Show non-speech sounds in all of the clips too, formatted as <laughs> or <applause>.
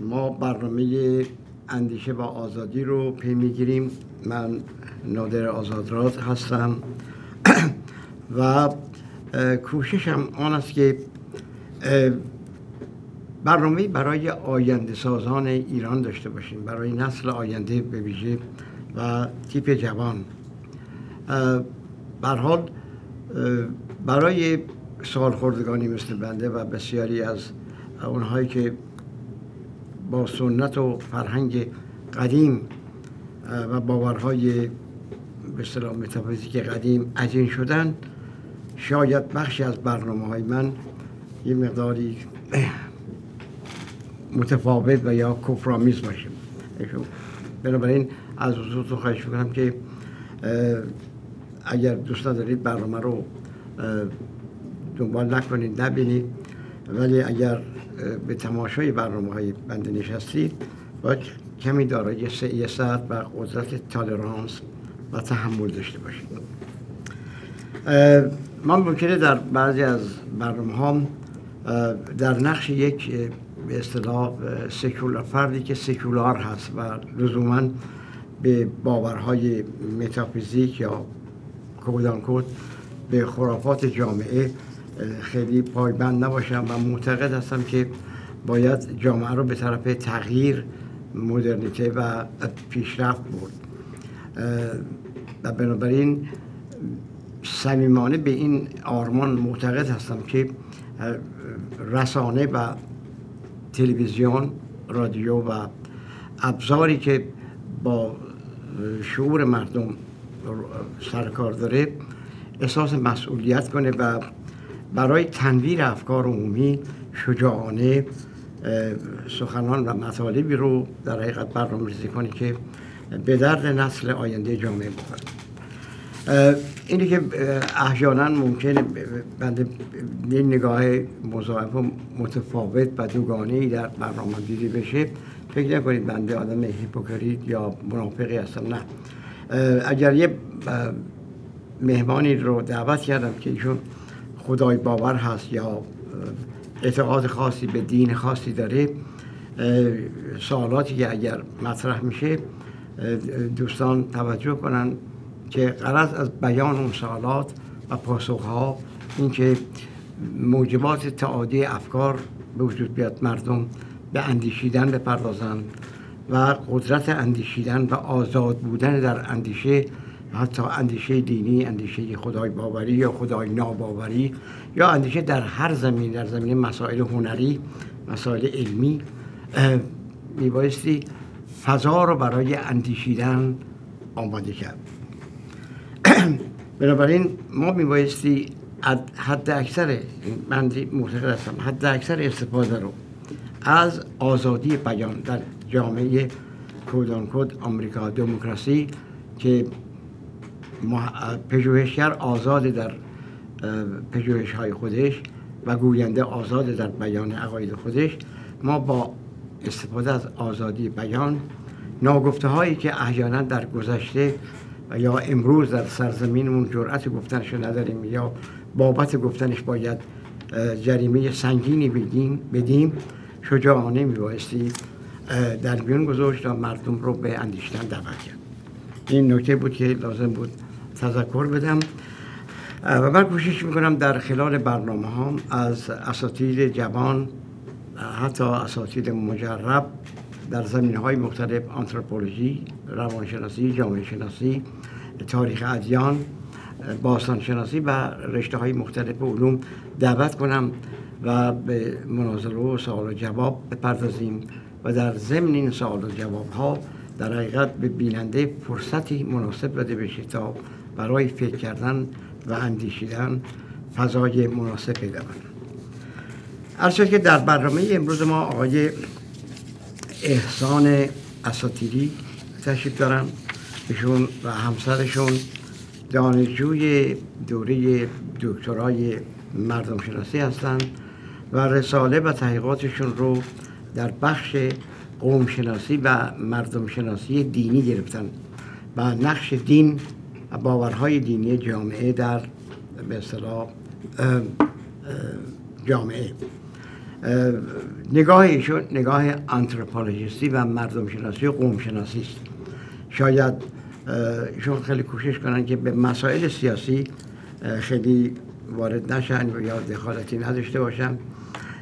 ما برنامه اندیشه و آزادی رو پی می‌گیریم. من نادر آزادراد هستم. و کوششم آن است که برنامه برای آینده سازان ایران داشته باشیم. برای نسل آینده به و تیپ جوان. حال برای سالخوردگانی مثل بنده و بسیاری از اونهایی که با سنت و فرهنگ قدیم و باورهای به اصطلاح متافیزیک قدیم عجین شدن شاید بخشی از برنامه های من یه مقداری متفاوت و یا کفرامیز باشه. بنابراین از حضورتون خواهش می‌کنم که اگر دوستان دارید برنامه رو دنبال نکنید نبینید. ولی اگر به تماشای برنامه های بنده نشستید باید کمی دارای سعیست و قدرت تالرانس و تحمل داشته باشید. من ممکنه در بعضی از برنامه ها در نقش یک به اصطلاح سکولار فردی که سکولار هست و لزوما به باورهای متافیزیک یا کودان کود به خرافات جامعه خیلی پایبند نباشم و معتقد هستم که باید جامعه رو به طرف تغییر مدرنیته و پیشرفت برد. و بنابراین صمیمانه به این آرمان معتقد هستم که رسانه و تلویزیون رادیو و ابزاری که با شعور مردم سرکار داره احساس مسئولیت کنه و برای تنویر افکار عمومی شجاعانه سخنان و مطالبی رو در حقیقت برنامه ریزی کنی که به درد نسل آینده جامعه بخوره. اینی که احیانا ممکنه بنده این نگاه مضاعف و متفاوت و دوگانه در برنامه دیدی بشه. فکر نکنید بنده آدم هیپوکریت یا منافقی هستم نه. اگر یه مهمانی رو دعوت کردم که ایشون خدای باور هست یا اعتقاد خاصی به دین خاصی داره سوالاتی که اگر مطرح میشه دوستان توجه کنن که قرض از بیان اون سوالات و پاسخها اینکه موجبات تعادی افکار به وجود بیاد مردم به اندیشیدن بپردازند و قدرت اندیشیدن و آزاد بودن در اندیشه حتی اندیشه دینی اندیشه خدای باوری یا خدای ناباوری یا اندیشه در هر زمین در زمین مسائل هنری مسائل علمی میبایستی فضا رو برای اندیشیدن آماده کرد. <clears throat> بنابراین ما میبایستی حد اکثر من معتقد هستم حد اکثر استفاده رو از آزادی بیان در جامعه کودان کود آمریکا دموکراسی که پژوهشگر آزاد در پژوهش های خودش و گوینده آزاد در بیان عقاید خودش. ما با استفاده از آزادی بیان ناگفته هایی که احیانا در گذشته و یا امروز در سرزمینمون جرأت گفتنش نداریم یا بابت گفتنش باید جریمه سنگینی بدیم بدیم شجاعانه میبایستی در بیان گذاشت و مردم رو به اندیشتن دعوت کرد. این نکته بود که لازم بود تذکر بدم. و من کوشش می‌کنم در خلال برنامه ها از اساتید جوان حتی اساتید مجرب در زمین های مختلف آنتروپولوژی، روانشناسی، جامعه شناسی، تاریخ ادیان، باستان شناسی و رشته های مختلف علوم دعوت کنم و به مناظره و سوال و جواب بپردازیم و در ضمن این سوال و جواب ها در حقیقت به بیننده فرصتی مناسب داده بشه تا برای فکر کردن و اندیشیدن فضای مناسب پیدا کنن که در برنامه امروز ما آقای احسان اساتیری تشریف دارن ایشون و همسرشون دانشجوی دوره دکترای مردم شناسی هستند و رساله و تحقیقاتشون رو در بخش قوم شناسی و مردم شناسی دینی گرفتن و نقش دین باورهای دینی جامعه در به اصطلاح جامعه. نگاه ایشون نگاه انتروپولوژیستی و مردم شناسی و قوم شناسی است. شاید ایشون خیلی کوشش کنن که به مسائل سیاسی خیلی وارد نشن یا دخالتی نداشته باشن.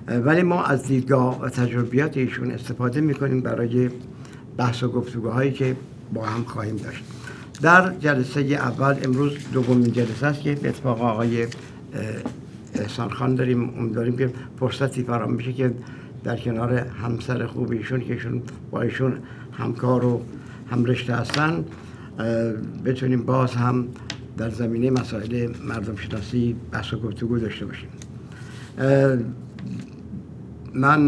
ولی ما از دیدگاه و تجربیات ایشون استفاده می‌کنیم برای بحث و گفتگوهایی که با هم خواهیم داشت. در جلسه اول امروز دومین جلسه است که به اتفاق آقای احسان خان داریم داریم که فرصتی فراهم میشه که در کنار همسر خوب ایشون که ایشون با ایشون همکار و همرشته هستن بتونیم باز هم در زمینه مسائل مردم شناسی بحث و گفتگو داشته باشیم. من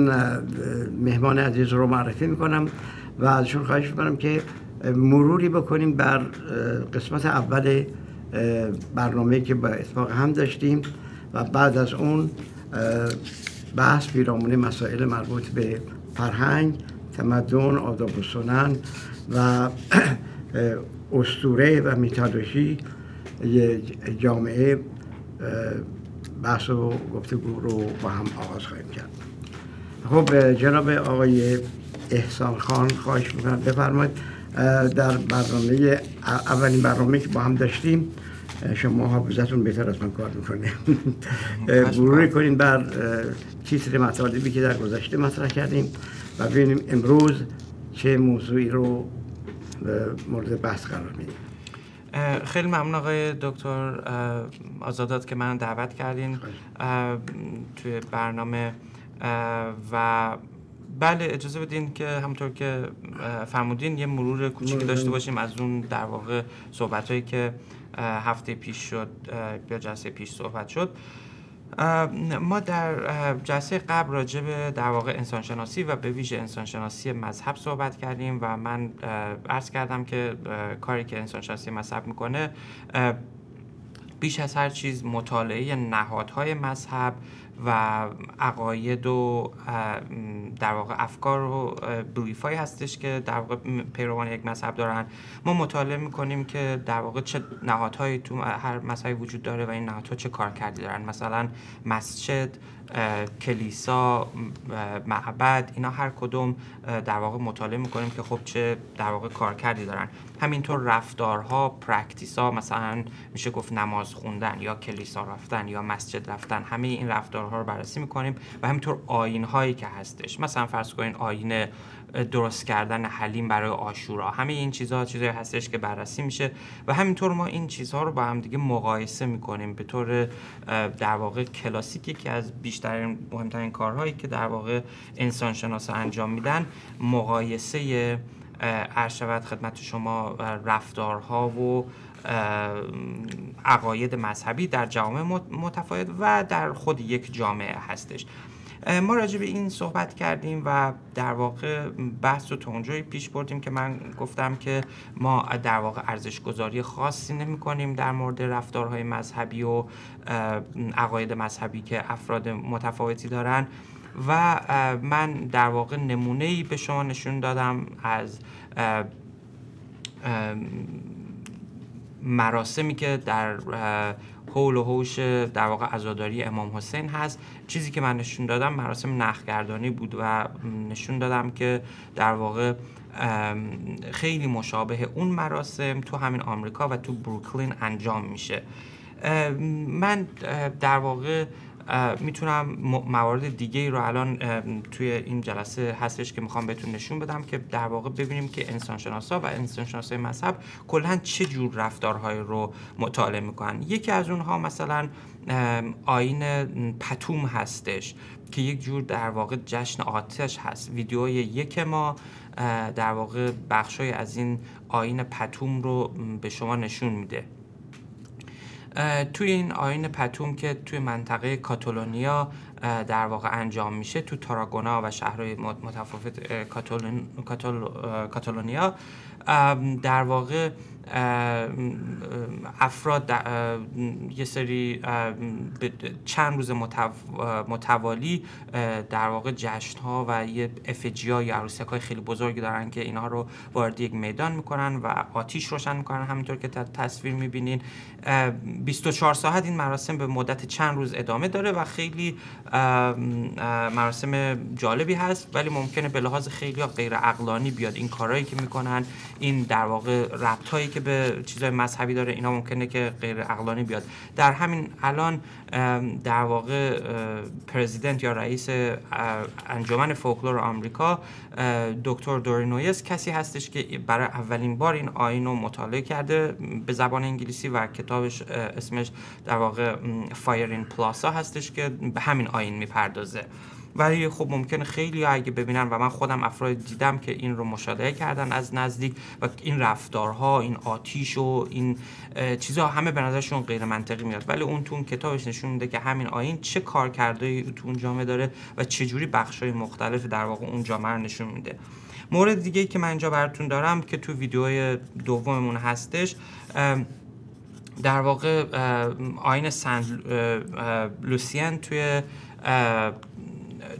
مهمان عزیز رو معرفی می‌کنم و ازشون خواهش می‌کنم که مروری بکنیم بر قسمت اول برنامه که با اتفاق هم داشتیم و بعد از اون بحث پیرامون مسائل مربوط به فرهنگ تمدن آداب و سنن و استوره و میتالوژی جامعه بحث و گفتگو رو با هم آغاز خواهیم کرد. خب جناب آقای احسان خان خواهش می‌کنم بفرمایید. در برنامه اولین برنامه که با هم داشتیم شما حافظتون بهتر از من کار می‌کنه <laughs> بروری کنین بر تیتر مطالبی که در گذشته مطرح کردیم و ببینیم امروز چه موضوعی رو مورد بحث قرار میدیم. خیلی ممنون آقای دکتر آزادات که من دعوت کردین. توی برنامه و بله اجازه بدین که همطور که فرمودین یه مرور کوچیکی داشته باشیم از اون در واقع صحبت هایی که هفته پیش شد یا جلسه پیش صحبت شد. ما در جلسه قبل راجع به در واقع انسانشناسی و به ویژه انسانشناسی مذهب صحبت کردیم و من عرض کردم که کاری که انسانشناسی مذهب می‌کنه بیش از هر چیز مطالعه نهادهای مذهب و عقاید و در واقع افکار و بلیف هستش که در واقع پیروان یک مذهب دارن. ما مطالعه می‌کنیم که در واقع چه نهادهایی تو هر مذهبی وجود داره و این نهادها چه کار کردی دارن. مثلا مسجد کلیسا معبد اینا هر کدوم در واقع مطالعه می‌کنیم که خب چه در واقع کارکردی دارن. همینطور رفتارها practice ها مثلا میشه گفت نماز خوندن یا کلیسا رفتن یا مسجد رفتن همه این رفتارها رو بررسی می‌کنیم و همینطور آیین هایی که هستش. مثلا فرض کنین آیین درست کردن حلیم برای عاشورا. همه این چیزها چیزهایی هستش که بررسی میشه و همینطور ما این چیزها رو با هم دیگه مقایسه می‌کنیم به طور در واقع کلاسیکی که از بیشترین مهمترین کارهایی که در واقع انسان شناسا انجام میدن مقایسه عرض شود خدمت شما رفتارها و عقاید مذهبی در جامعه متفاوت و در خود یک جامعه هستش. ما راجع به این صحبت کردیم و در واقع بحث رو تا اونجایی پیش بردیم که من گفتم که ما در واقع ارزش گذاری خاصی نمی کنیم در مورد رفتارهای مذهبی و عقاید مذهبی که افراد متفاوتی دارن و من در واقع نمونه ای به شما نشون دادم از مراسمی که در حول و حوش در واقع عزاداری امام حسین هست چیزی که من نشون دادم مراسم نخگردانی بود و نشون دادم که در واقع خیلی مشابه اون مراسم تو همین آمریکا و تو بروکلین انجام میشه. من در واقع می‌تونم موارد دیگه ای رو الان توی این جلسه هستش که می‌خوام بهتون نشون بدم که در واقع ببینیم که انسانشناسا و انسانشناسای مذهب کلا چه جور رفتارهایی رو مطالعه می‌کنن. یکی از اونها مثلا آین پتوم هستش که یک جور در واقع جشن آتش هست. ویدیوی یک ما در واقع بخشای از این آین پتوم رو به شما نشون میده. توی این آین پتوم که توی منطقه کاتالونیا در واقع انجام میشه تو تاراگونا و شهرهای متفاوت کاتالونیا در واقع افراد یه سری چند روز متوالی در واقع جشن ها و یه افجی ها یا عروسک های خیلی بزرگی دارن که اینها رو وارد یک میدان می‌کنن و آتیش روشن می‌کنن. همینطور که تصویر می‌بینین 24 ساعت این مراسم به مدت چند روز ادامه داره و خیلی مراسم جالبی هست. ولی ممکنه به لحاظ خیلی غیر عقلانی بیاد. این کارهایی که می‌کنن این در واقع ربط هایی که به چیزهای مذهبی داره اینا ممکنه که غیر عقلانی بیاد. در همین الان در واقع پرزیدنت یا رئیس انجمن فولکلور آمریکا دکتر دوری نویس کسی هستش که برای اولین بار این آیین رو مطالعه کرده به زبان انگلیسی و کتابش اسمش در واقع Fire in the Plaça هستش که به همین آیین می‌پردازه. ولی خب ممکنه خیلی اگه ببینن و من خودم افراد دیدم که این رو مشاهده کردن از نزدیک و این رفتارها این آتیش و این چیزها همه به نظرشون غیر منطقی میاد. ولی اون تو اون کتابش نشون میده که همین آیین چه کارکردی تو اون جامعه داره و چه جوری بخشای مختلف در واقع اون جامعه نشون میده. مورد دیگه که من اینجا براتون دارم که تو ویدیو دوممون هستش در واقع آین سن لوسین توی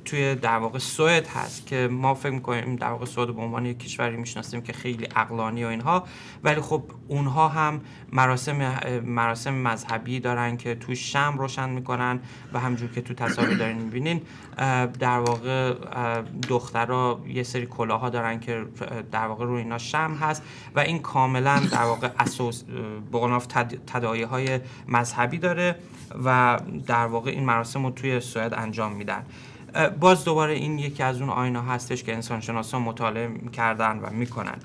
توی در واقع سوئد هست که ما فکر می‌کنیم در واقع سوئد به عنوان یک کشوری می‌شناسیم که خیلی اقلانی و اینها ولی خب اونها هم مراسم مراسم مذهبی دارن که تو شم روشن می‌کنن و همجور که تو تصاویر دارین می‌بینین در واقع دخترها یه سری کلاها دارن که در واقع روی اینا شم هست و این کاملا در واقع اساس تدایی های مذهبی داره و در واقع این مراسم رو توی سوئد انجام میدن. باز دوباره این یکی از اون آینا هستش که انسانشناسا مطالعه کردن و می‌کنن.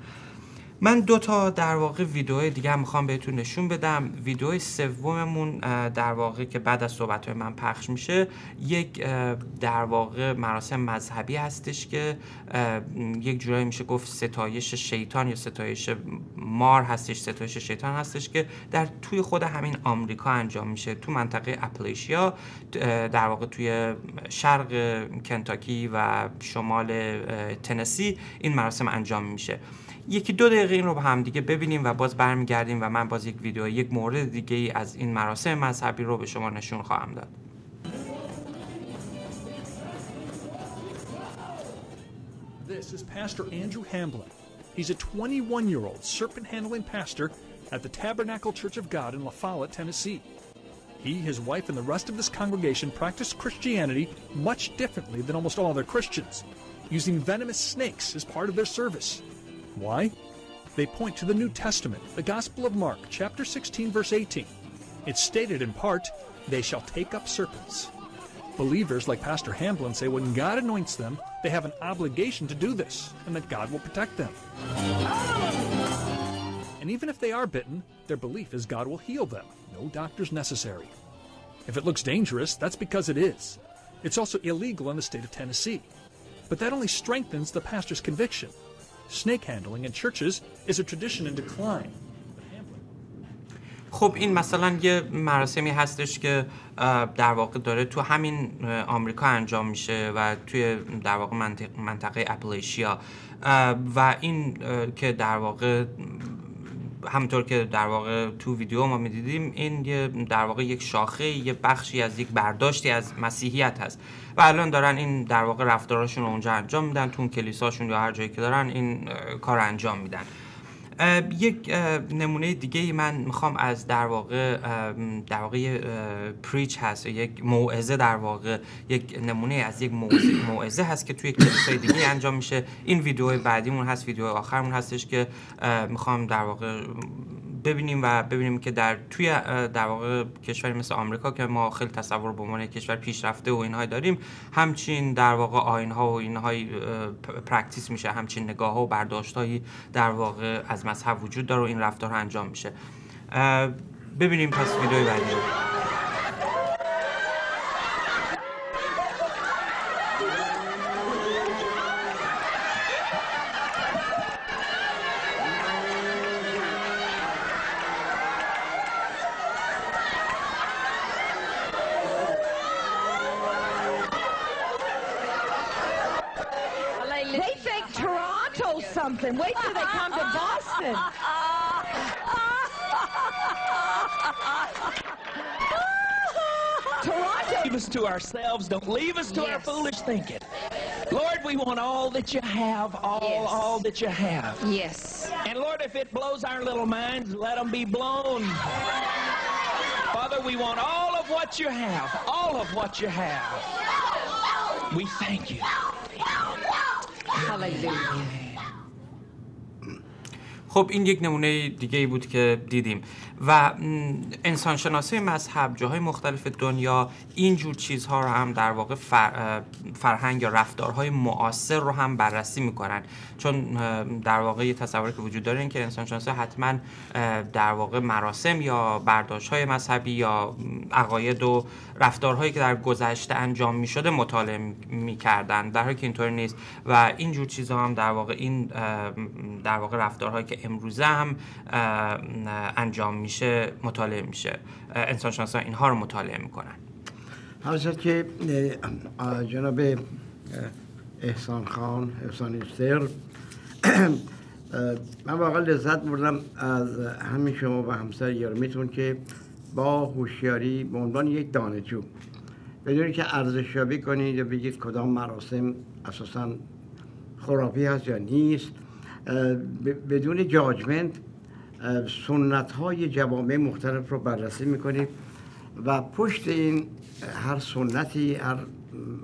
من دو تا در واقع ویدیو دیگه هم می‌خوام بهتون نشون بدم. ویدیو سوممون در واقع که بعد از صحبت من پخش میشه یک در واقع مراسم مذهبی هستش که یک جورایی میشه گفت ستایش شیطان یا ستایش مار هستش ستایش شیطان هستش که در توی خود همین آمریکا انجام میشه. تو منطقه اپلیشیا در واقع توی شرق کنتاکی و شمال تنسی این مراسم انجام میشه. یکی دو دقیقه این رو با هم دیگه ببینیم و باز برمیگردیم و من باز یک ویدیو یک مورد دیگه ای از این مراسم مذهبی رو به شما نشون خواهم داد This is Pastor Andrew Hamblin. He's a 21 year old serpent handling pastor at the Tabernacle Church of God in La Follette, Tennessee. He, his wife, and the rest of this congregation practice Christianity much differently than almost all other Christians, using venomous snakes as part of their service. Why? They point to the New Testament, the Gospel of Mark, chapter 16, verse 18. It's stated in part, They shall take up serpents. Believers like Pastor Hamblin say when God anoints them, they have an obligation to do this, and that God will protect them. And even if they are bitten, their belief is God will heal them. No doctors necessary. If it looks dangerous, that's because it is. It's also illegal in the state of Tennessee. But that only strengthens the pastor's conviction. Snake handling in churches is a tradition in decline. خب این مثلا یه مراسمی هستش که در واقع داره تو همین آمریکا انجام میشه و توی در واقع منطقه اپلیشیا و این که در واقع همونطور که در واقع تو ویدیو ما می‌دیدیم این یه در واقع یک شاخه یه بخشی از یک برداشتی از مسیحیت هست. و الان دارن این در واقع رفتاراشون رو اونجا انجام میدن تو کلیساشون یا هر جایی که دارن این کار انجام میدن. یک نمونه دیگه من می‌خوام از در واقع در واقع پریچ هست یک موعظه در واقع یک نمونه از یک موعظه هست که توی کلیسای دیگه انجام میشه. این ویدیو بعدیمون هست ویدیو آخرمون هستش که می‌خوام در واقع ببینیم و ببینیم که در توی در واقع کشوری مثل آمریکا که ما خیلی تصور به عنوان کشور پیشرفته و اینهای داریم همچین در واقع آیین ها و اینها practice میشه همچین نگاه ها و برداشت هایی در واقع از مذهب وجود داره و این رفتار انجام میشه. ببینیم پس ویدیو بعدی something. Wait till they come to <laughs> Boston. <laughs> Toronto. Leave us to ourselves. Don't leave us to yes. our foolish thinking. Lord, we want all that you have, all, yes. all that you have. Yes. And Lord, if it blows our little minds, let them be blown. Father, we want all of what you have, all of what you have. We thank you. Hallelujah. خب این یک نمونه دیگه ای بود که دیدیم. و انسانشناسی مذهب جاهای مختلف دنیا اینجور چیزها رو هم در واقع فرهنگ یا رفتارهای معاصر رو هم بررسی می‌کنن. چون در واقع یه تصوری که وجود داره این که انسانشناسی حتما در واقع مراسم یا برداشت های مذهبی یا عقاید و رفتارهایی که در گذشته انجام می شده مطالعه می کردن در حالی که اینطور نیست. و اینجور چیزها هم در واقع این در واقع رفتارهایی که امروزه هم انجام میشه مطالعه میشه. انسان شناسان اینها رو مطالعه می‌کنن. حضرت که جناب احسان خان احسان استر <clears throat> من واقعا لذت بردم از همین شما و همسر یارمیتون که با هوشیاری به عنوان یک دانشجو بدونی که ارزشیابی کنید یا بگید کدام مراسم اساسا خرافی هست یا نیست بدون جاجمنت سنت های جوامع مختلف رو بررسی می‌کنید و پشت این هر سنتی هر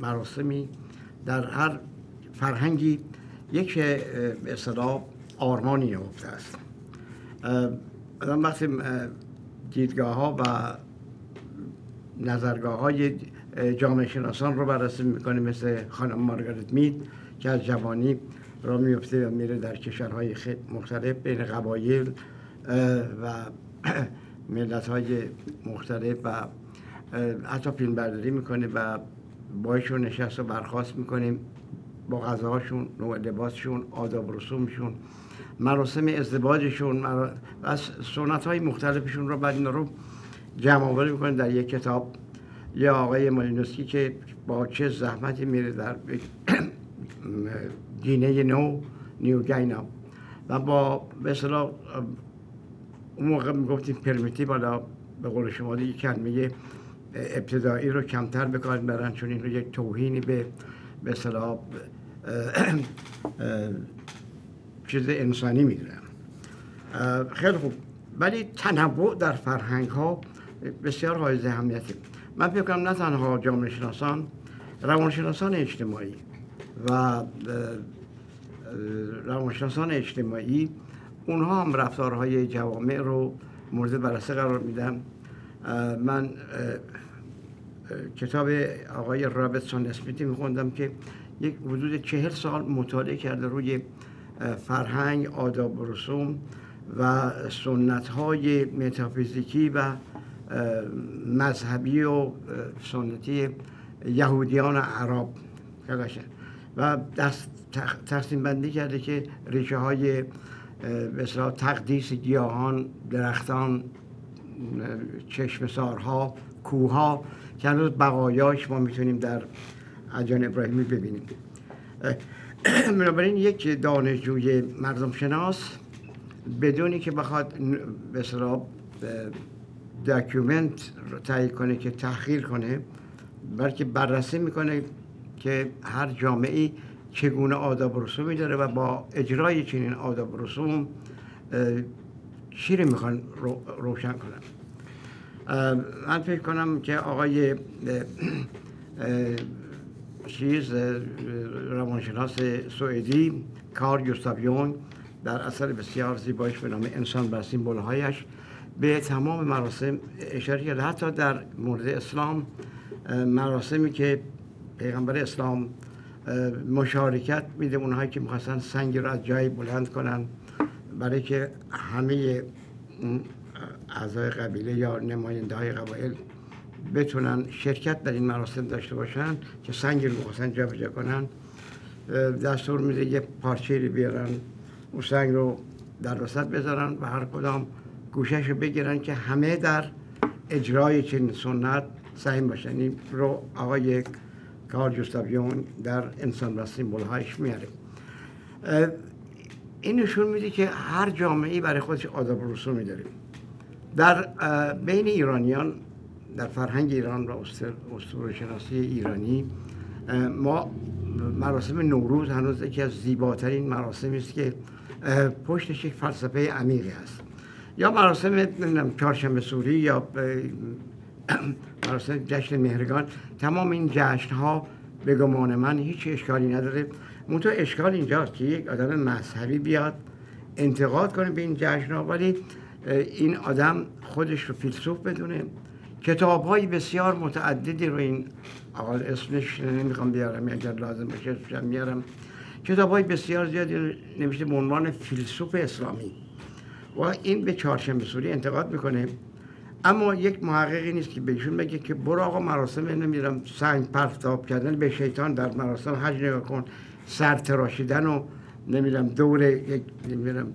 مراسمی در هر فرهنگی یک اصطلاح آرمانی نهفته است. وقتی دیدگاه ها و نظرگاه های جامعه شناسان رو بررسی می‌کنه مثل خانم مارگارت مید که از جوانی را میفته و میره در کشورهای مختلف بین قبایل و <clears throat> ملت های مختلف و حتی فیلم برداری می‌کنه و باشون نشست و برخواست می‌کنیم. با غذاهاشون نوع لباسشون آداب رسومشون مراسم ازدواجشون و سنت های مختلفشون رو بعد رو جمع آوری می‌کنه در یک کتاب. یا آقای مالینوسکی که با چه زحمتی میره در <clears throat> دینه نو نیوگینا و با اصطلاح اون موقع می‌گفتیم پرمیتی بالا به قول شما دیگه کلمه ابتدایی رو کمتر بکار برن چون این رو یک توهینی به به اصطلاح چیز انسانی می‌دونم خیلی خوب. ولی تنوع در فرهنگ ها بسیار های اهمیته. من فکر کنم نه تنها جامعه شناسان روانشناسان اجتماعی و روانشناسان اجتماعی اونها هم رفتارهای جوامع رو مورد بررسی قرار میدن. من کتاب آقای رابرتسون اسمیتی میخوندم که یک حدود چهل سال مطالعه کرده روی فرهنگ آداب و رسوم و سنت های متافیزیکی و مذهبی و سنتی یهودیان عرب. و دست تقسیم بندی کرده که ریشه های مثلا تقدیس گیاهان درختان چشمسارها کوها که هنوز بقایاش ما می‌تونیم در ادیان ابراهیمی ببینیم. بنابراین یک دانشجوی مردم شناس بدونی که بخواد به داکیومنت رو تهیه کنه که تحقیر کنه بلکه بررسی می‌کنه که هر جامعه چگونه آداب رسومی داره و با اجرای چنین آداب رسوم چی رو می‌خوان روشن کنن. من فکر کنم که آقای چیز روانشناس سوئدی کار یوستاف در اثر بسیار زیبایش به نام انسان بر سیمبولهایش به تمام مراسم اشاره کرده. حتی در مورد اسلام مراسمی که پیغمبر اسلام مشارکت میده اونهایی که می‌خواستن سنگ رو از جایی بلند کنن برای که همه اعضای قبیله یا نماینده های قبایل بتونن شرکت در این مراسم داشته باشن که سنگ رو می‌خواستن جا کنن. دستور میده یه پارچه رو بیارن اون سنگ رو در وسط بذارن و هر کدام گوشش رو بگیرن که همه در اجرای چنین سنت سعیم باشن. این رو آقای کار جوستاویون در انسان و سیمبول هایش میاره این نشون میده که هر جامعه برای خودش آداب و رسومی در بین ایرانیان در فرهنگ ایران و اسطوره شناسی ایرانی ما مراسم نوروز هنوز یکی از زیباترین مراسمی است که پشتش یک فلسفه عمیقی است یا مراسم چهارشنبه سوری یا مراسم جشن مهرگان تمام این جشن ها به گمان من هیچ اشکالی نداره. منتها اشکال اینجاست که یک آدم مذهبی بیاد انتقاد کنه به این جشن ولی این آدم خودش رو فیلسوف بدونه. کتاب های بسیار متعددی رو این آقای اسمش نمی‌خوام بیارم اگر لازم باشه میارم. کتاب های بسیار زیادی نوشته به عنوان فیلسوف اسلامی. و این به چهارشنبه سوری انتقاد می‌کنه. اما یک محققی نیست که بهشون بگه که برو آقا مراسم نمی‌دونم سنگ پرتاب کردن به شیطان در مراسم حج نگاه کن. سر تراشیدن و نمی‌دونم دور یک نمی‌دونم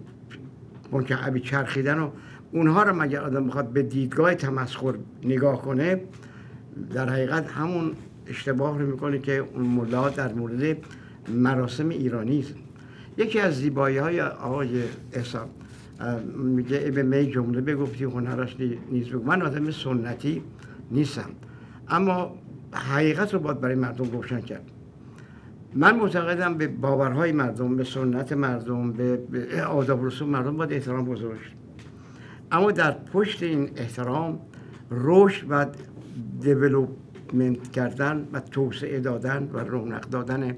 مکعبی چرخیدن و اونها رو مگر آدم می‌خواد به دیدگاه تمسخر نگاه کنه؟ در حقیقت همون اشتباه رو می‌کنه که اون ملا در مورد مراسم ایرانی است. یکی از زیبایی های آقای احسان میگه به می جمله بگفتی هنرش نیست بگو. من آدم سنتی نیستم. اما حقیقت رو باید برای مردم روشن کرد. من معتقدم به باورهای مردم به سنت مردم به آداب رسوم مردم باید احترام گذاشت. اما در پشت این احترام رشد و دیولوپمنت کردن و توسعه دادن و رونق دادن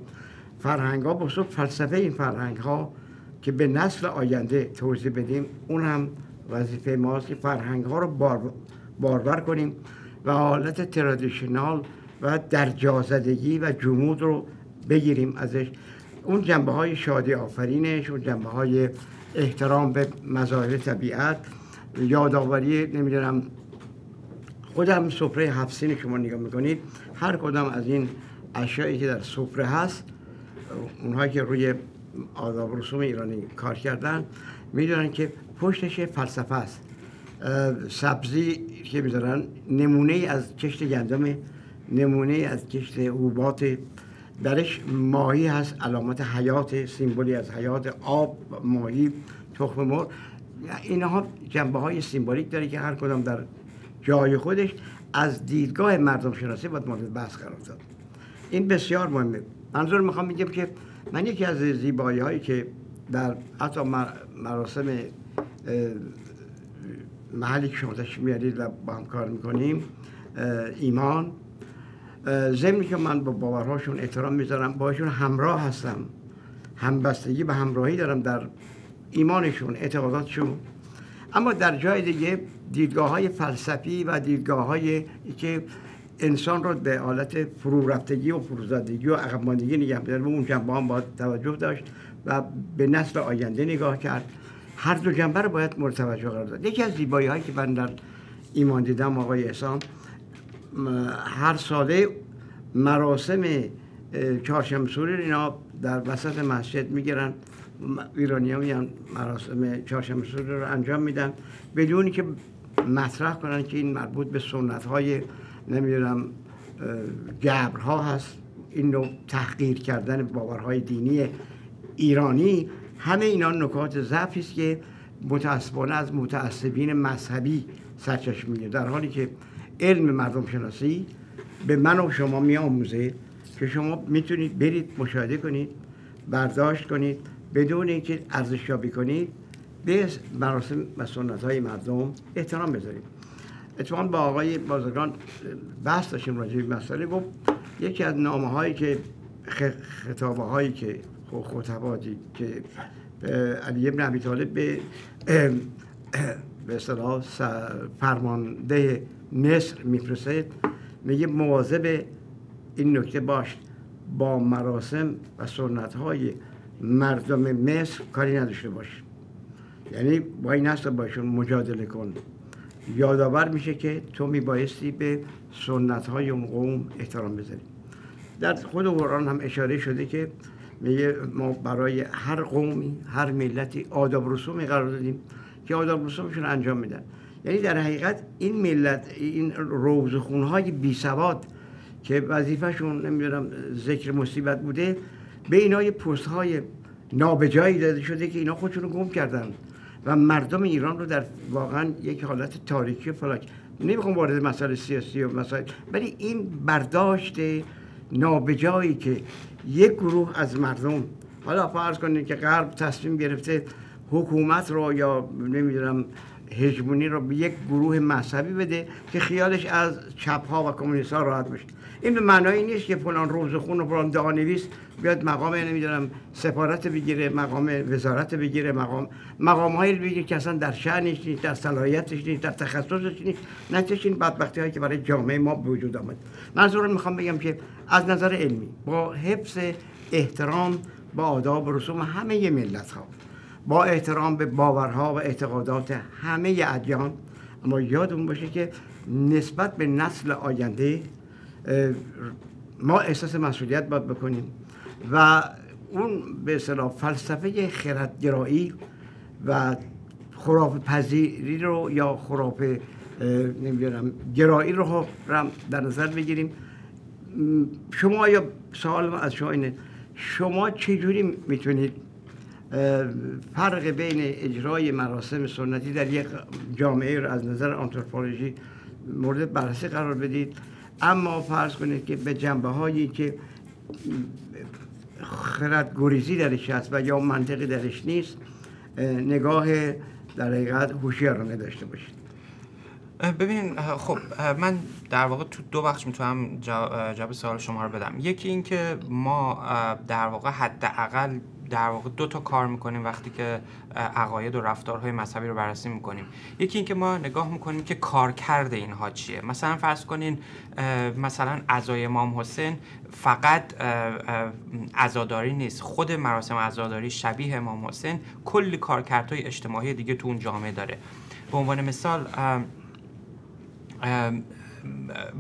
فرهنگ ها بسید فلسفه این فرهنگ ها که به نسل آینده توضیح بدیم. اون هم وظیفه ماست که فرهنگ ها رو بار باربر کنیم و حالت ترادیشنال و درجازدگی و جمود رو بگیریم ازش. اون جنبه های شادی آفرینش اون جنبه های احترام به مظاهر طبیعت. یادآوری نمی‌دونم خودم سفره هفسین شما نگاه می‌کنید هر کدام از این اشیایی که در سفره هست اونهایی که روی آداب رسوم ایرانی کار کردن می‌دونن که پشتش فلسفه است. سبزی که می‌ذارن نمونه از کشت گندم نمونه از کشت حبوبات درش ماهی هست علامت حیات سیمبولی از حیات آب ماهی تخم مرغ. اینها جنبه های سیمبولیک داره که هر کدام در جای خودش از دیدگاه مردم شناسی باید مورد بحث قرار داد. این بسیار مهمه. منظور می‌خوام میگم که من یکی از زیبایی هایی که در حتی مراسم محلی که شما میارید و با هم کار می‌کنیم ایمان. ضمنی که من با باورهاشون احترام می‌ذارم باشون همراه هستم. همبستگی و همراهی دارم در ایمانشون اعتقاداتشون. اما در جای دیگه دیدگاه های فلسفی و دیدگاه های که انسان رو به حالت فرو رفتگی و فروزدگی و عقبماندگی نگه داره به اون جنبه هم باید توجه داشت و به نسل آینده نگاه کرد. هر دو جنبه رو باید مورد توجه قرار داد. یکی از زیبایی هایی که من در ایمان دیدم آقای احسان هر ساله مراسم چهارشنبه سوری اینا در وسط مسجد می‌گیرن. ایرانی ها میان مراسم چهارشنبه سوری رو انجام میدن. بدونی که مطرح کنن که این مربوط به سنت های نمی‌دونم گبرها هست. این نوع تحقیر کردن باورهای دینی ایرانی همه اینا نکات ضعفی است که متاسفانه از متعصبین مذهبی سرچشمه می‌گیره. در حالی که علم مردم شناسی به من و شما میآموزه که شما می‌تونید برید مشاهده کنید برداشت کنید بدون اینکه ارزشیابی کنید به مراسم و سنت های مردم احترام بذارید. اتفاقا با آقای بازرگان بحث داشتیم راجع به مسئله. گفت یکی از نامه هایی که خطابه هایی که خطباتی که علی ابن ابی طالب به به اصطلاح فرمانده مصر میفرسته میگه مواظب این نکته باش با مراسم و سنت های مردم مصر کاری نداشته باش. یعنی با این هست باشون مجادله کن. یادآور میشه که تو میبایستی به سنت های اون قوم احترام بذاری. در خود قرآن هم اشاره شده که میگه ما برای هر قومی هر ملتی آداب رسومی قرار دادیم که آداب رسومشون انجام میدن. یعنی در حقیقت این ملت این روزخونهای بی سواد که وظیفهشون نمی‌دونم ذکر مصیبت بوده به اینا یه پست های نابجایی داده شده که اینا خودشون رو گم کردن. و مردم ایران رو در واقعا یک حالت تاریکی فلاک نمی‌خوام وارد مسائل سیاسی و مسائل ولی این برداشت نابجایی که یک گروه از مردم حالا فرض کنید که غرب تصمیم گرفته حکومت رو یا نمی‌دونم هژمونی رو به یک گروه مذهبی بده که خیالش از چپ ها و کمونیست ها راحت بشه این به معنایی نیست که فلان روزخون و فلان دعانویس بیاد مقام نمی‌دونم سفارت بگیره مقام وزارت بگیره مقام مقام هایی بگیره که اصلا در شأنش نیست در صلاحیتش نیست در تخصصش نیست. نتیجه این بدبختی هایی که برای جامعه ما به وجود آمد. منظورم می‌خوام بگم که از نظر علمی با حفظ احترام با آداب و رسوم همه ملت ها با احترام به باورها و اعتقادات همه ادیان اما یادمون باشه که نسبت به نسل آینده ما احساس مسئولیت باید بکنیم. و اون به اصطلاح فلسفه خردگرایی و خراف پذیری رو یا خراف نمی‌دونم گرایی رو هم در نظر بگیریم. شما یا سوال از شما اینه شما چجوری می‌تونید فرق بین اجرای مراسم سنتی در یک جامعه رو از نظر آنتروپولوژی مورد بررسی قرار بدید؟ اما فرض کنید که به جنبه هایی که خرد گریزی درش هست و یا منطقی درش نیست نگاه در حقیقت هوشیارانه داشته باشید. ببین خب من در واقع تو دو بخش می‌تونم جواب سوال شما رو بدم. یکی اینکه ما در واقع حداقل در واقع دو تا کار می‌کنیم وقتی که عقاید و رفتارهای مذهبی رو بررسی می‌کنیم. یکی اینکه ما نگاه می‌کنیم که کار کرده اینها چیه. مثلا فرض کنین مثلا عزای امام حسین فقط عزاداری نیست. خود مراسم عزاداری شبیه امام حسین. کلی کارکردهای اجتماعی دیگه تو اون جامعه داره. به عنوان مثال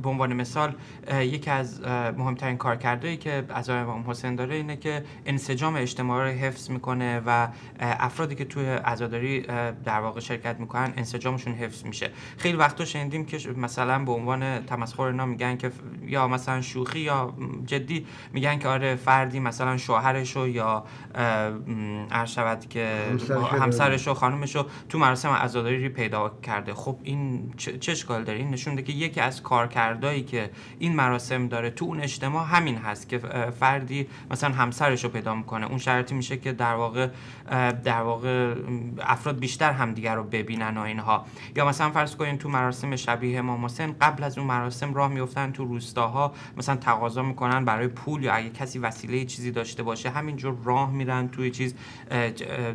به عنوان مثال یکی از مهمترین کارکردهایی که از امام حسین داره اینه که انسجام اجتماعی رو حفظ می‌کنه و افرادی که توی عزاداری در واقع شرکت می‌کنن انسجامشون حفظ میشه. خیلی وقتا شنیدیم که مثلا به عنوان تمسخر اینا میگن که یا مثلا شوخی یا جدی میگن که آره فردی مثلا شوهرش یا شود که همسرش و خانمش رو تو مراسم عزاداری پیدا کرده. خب این چه اشکال داره؟ این نشون که یکی از کارکردهایی که این مراسم داره تو اون اجتماع همین هست که فردی مثلا همسرش رو پیدا می‌کنه. اون شرطی میشه که در واقع در واقع افراد بیشتر همدیگر رو ببینن و اینها. یا مثلا فرض کنین تو مراسم شبیه امام حسین قبل از اون مراسم راه میفتن تو روستاها مثلا تقاضا می‌کنن برای پول یا اگه کسی وسیله چیزی داشته باشه همینجور راه میرن توی چیز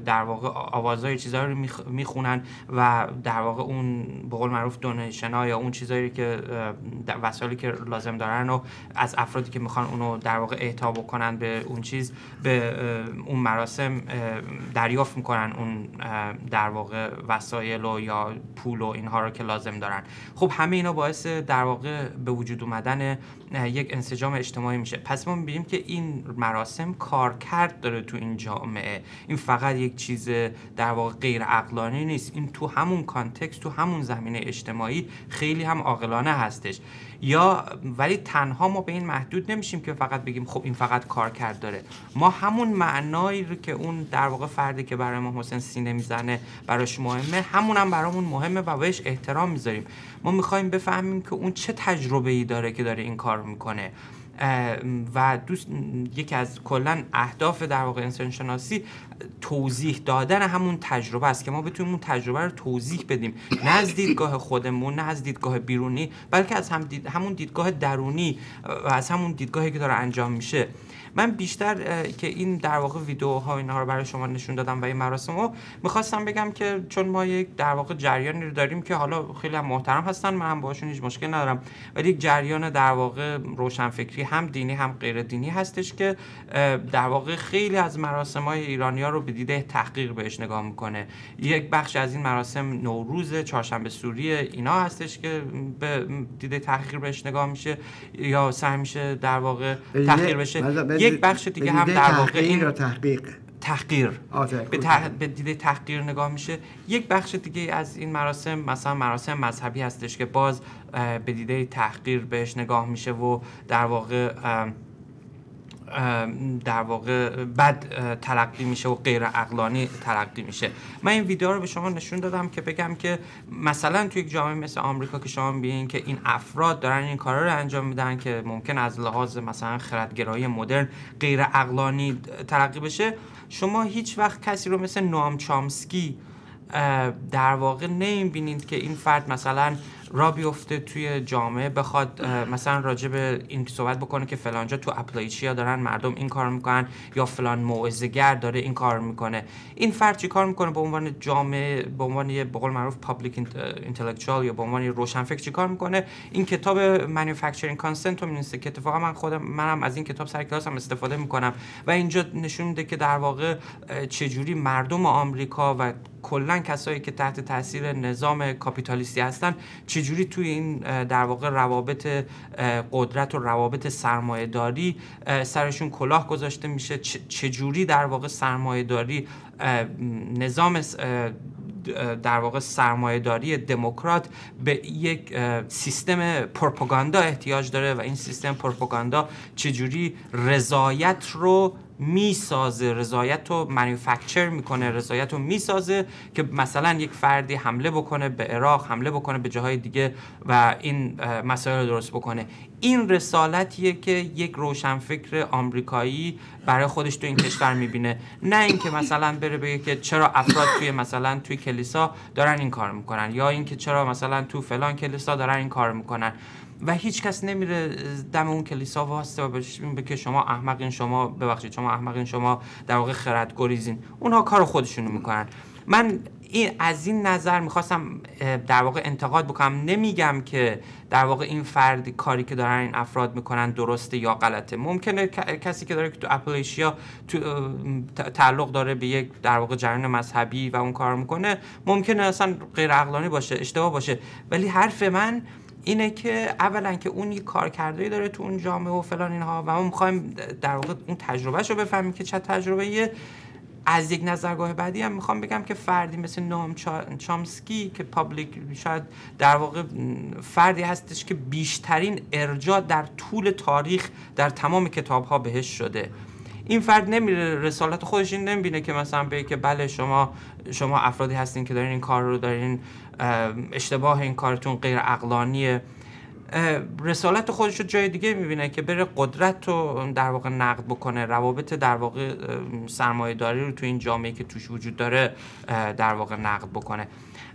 در واقع آوازهای چیزایی رو می‌خونن و در واقع اون به قول معروف دونیشن یا اون چیزایی که وسایلی که لازم دارن و از افرادی که می‌خوان اونو در واقع اعطا بکنن به اون چیز به اون مراسم دریافت می‌کنن اون در واقع وسایل و یا پول و اینها رو که لازم دارن. خب همه اینا باعث در واقع به وجود اومدن یک انسجام اجتماعی میشه. پس ما می‌بینیم که این مراسم کارکرد داره تو این جامعه. این فقط یک چیز در واقع غیر عقلانی نیست. این تو همون کانتکست تو همون زمینه اجتماعی خیلی هم عاقلانه هستش. یا ولی تنها ما به این محدود نمیشیم که فقط بگیم خب این فقط کار کرد داره. ما همون معنایی رو که اون در واقع فردی که برای ما حسین سینه می‌زنه براش مهمه همون هم برامون مهمه و بهش احترام می‌ذاریم. ما می‌خوایم بفهمیم که اون چه تجربه ای داره که داره این کار می‌کنه. و دوست یکی از کلا اهداف در واقع انسان شناسی توضیح دادن همون تجربه است که ما بتونیم اون تجربه رو توضیح بدیم. نه از دیدگاه خودمون نه از دیدگاه بیرونی بلکه از هم دید، همون دیدگاه درونی و از همون دیدگاهی که داره انجام میشه. من بیشتر که این در واقع ویدیوها اینها رو برای شما نشون دادم و این مراسم رو می‌خواستم بگم که چون ما یک در واقع جریانی رو داریم که حالا خیلی هم محترم هستن من هم باشون هیچ مشکل ندارم. ولی یک جریان در واقع روشنفکری هم دینی هم غیر دینی هستش که در واقع خیلی از مراسم های ایرانی رو به دیده تحقیق بهش نگاه می‌کنه. یک بخش از این مراسم نوروز چهارشنبه سوری اینا هستش که به دیده تحقیق بهش نگاه میشه یا سعی میشه در واقع تحقیر بشه. یک بخش دیگه هم در واقع این تحقیق؟ تحقیر. به, به دیده تحقیر نگاه میشه. یک بخش دیگه از این مراسم مثلا مراسم مذهبی هستش که باز به دیده تحقیر بهش نگاه میشه و در واقع در واقع بد تلقی میشه و غیر اقلانی تلقی میشه. من این ویدیو رو به شما نشون دادم که بگم که مثلا توی یک جامعه مثل آمریکا که شما ببینید که این افراد دارن این کارا رو انجام میدن که ممکن از لحاظ مثلا خردگرایی مدرن غیر اقلانی تلقی بشه شما هیچ وقت کسی رو مثل نوام چامسکی در واقع نمی‌بینید که این فرد مثلا را بیفته توی جامعه بخواد مثلا راجع به این صحبت بکنه که فلانجا تو اپلایچیا دارن مردم این کار می‌کنن یا فلان موعظه‌گر داره این کار می‌کنه. این فرد چی کار می‌کنه؟ به عنوان جامعه به عنوان یه به قول معروف public intellectual یا به عنوان روشنفکر چی کار می‌کنه؟ این کتاب Manufacturing Consent رو می‌نویسه که اتفاقا من خودم منم از این کتاب سر کلاسم استفاده می‌کنم. و اینجا نشون میده که در واقع چجوری مردم آمریکا و کلا کسایی که تحت تاثیر نظام کاپیتالیستی هستن چجوری توی این در واقع روابط قدرت و روابط سرمایه داری سرشون کلاه گذاشته میشه؟ چجوری در واقع سرمایه داری نظام در واقع سرمایهداری دموکرات به یک سیستم پروپاگاندا احتیاج داره و این سیستم پروپاگاندا چجوری رضایت رو می‌سازه. رضایت رو منیفکچر می‌کنه رضایت رو می‌سازه که مثلا یک فردی حمله بکنه به عراق حمله بکنه به جاهای دیگه و این مسائل رو درست بکنه. این رسالتیه که یک روشنفکر آمریکایی برای خودش تو این کشور می‌بینه. نه اینکه مثلا بره بگه که چرا افراد توی مثلا توی کلیسا دارن این کار می‌کنن یا اینکه چرا مثلا تو فلان کلیسا دارن این کار می‌کنن. و هیچ کس نمیره دم اون کلیسا واسطه و که شما احمقین شما ببخشید شما احمقین شما در واقع خرد گریزین اونها کار خودشونو می‌کنن. من این از این نظر می‌خواستم در واقع انتقاد بکنم. نمیگم که در واقع این فرد کاری که دارن این افراد می‌کنن درسته یا غلطه. ممکنه کسی که داره که تو اپلیشیا تو تعلق داره به یک در واقع جریان مذهبی و اون کار می‌کنه ممکنه اصلا غیر عقلانی باشه اشتباه باشه. ولی حرف من اینه که اولا که اون یک کارکردی داره تو اون جامعه و فلان اینها و ما می‌خوایم در واقع اون تجربهش رو بفهمیم که چه تجربه از یک نظرگاه بعدی هم می‌خوام بگم که فردی مثل نوم چامسکی که پابلیک شاید در واقع فردی هستش که بیشترین ارجاع در طول تاریخ در تمام کتاب ها بهش شده. این فرد نمیره رسالت خودش این نمی‌بینه که مثلا بگه که بله شما شما افرادی هستین که دارین این کار رو دارین اشتباه این کارتون غیر اقلانیه رسالت خودش رو جای دیگه می‌بینه که بره قدرت رو در واقع نقد بکنه. روابط در واقع سرمایه داری رو تو این جامعه که توش وجود داره در واقع نقد بکنه.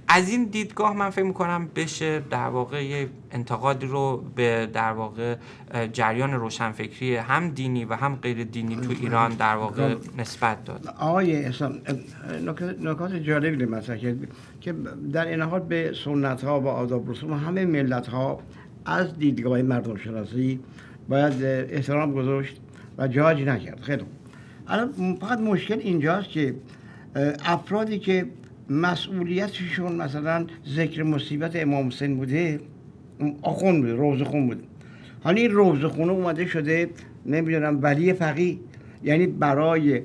از این دیدگاه من فکر می‌کنم بشه در واقع یه انتقادی رو به در واقع جریان روشنفکری هم دینی و هم غیر دینی تو ایران در واقع نسبت داد. آقای اسلام نکات جالبی مثلا که در این حال به سنت ها و آداب رسوم همه ملت ها از دیدگاه مردم شناسی باید احترام گذاشت و جاج نکرد. خیلی الان فقط مشکل اینجاست که افرادی که مسئولیتشون مثلا ذکر مصیبت امام حسین بوده آخون بوده روز خون بوده. حالا این روز خونه اومده شده نمی‌دونم ولی فقی یعنی برای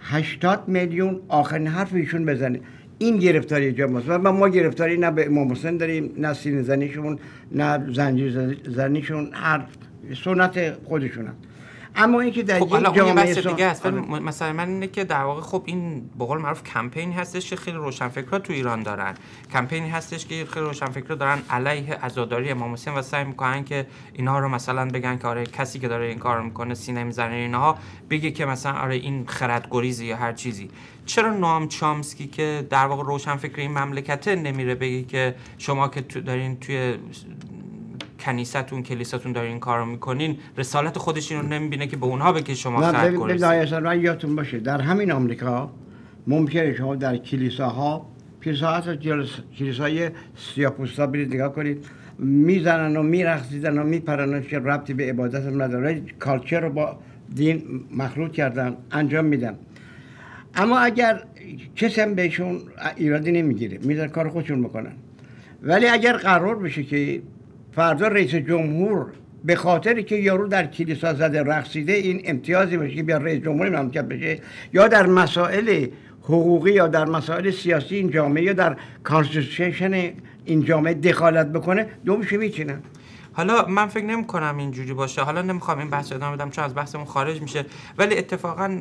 80 میلیون آخرین حرف ایشون بزنه. این گرفتاری جامعه و ما گرفتاری نه به امام حسین داریم نه سینه زنیشون نه زنجیر زنیشون هر سنت خودشون اما اینکه در خب یک جامعه دیگه است. آره. مثلا من اینه که در واقع خب این به قول معروف کمپینی هستش که خیلی روشنفکرا تو ایران دارن. کمپینی هستش که خیلی روشنفکرا دارن علیه عزاداری امام حسین و سعی می‌کنن که اینها رو مثلا بگن که آره کسی که داره این کار می‌کنه سینه می‌زنه اینها بگه که مثلا آره این خردگریزی یا هر چیزی. چرا نام چامسکی که در واقع روشنفکر این مملکته نمیره بگه که شما که تو دارین توی کنیستون کلیساتون دارین این کارو می‌کنین رسالت خودش رو نمی‌بینه که به اونها بگه شما خرد کنید یادتون باشه در همین آمریکا ممکنه شما در کلیساها کلیساها کلیسای سیاپوستا برید نگاه کنید می‌زنن و میرخصیدن و میپرن که ربطی به عبادت هم نداره کالچر رو با دین مخلوط کردن انجام میدن. اما اگر کسی هم بهشون ایرادی نمی‌گیره می‌ذارن کار خودشون می‌کنن ولی اگر قرار بشه که فردا رئیس جمهور به خاطر که یارو در کلیسا زده رقصیده این امتیازی باشه که بیا رئیس جمهور مملکت بشه یا در مسائل حقوقی یا در مسائل سیاسی این جامعه یا در constitution این جامعه دخالت بکنه دومش میچینن. حالا من فکر نمی کنم اینجوری باشه. حالا نمی‌خوام این بحث ادامه بدم چون از بحثمون خارج میشه. ولی اتفاقا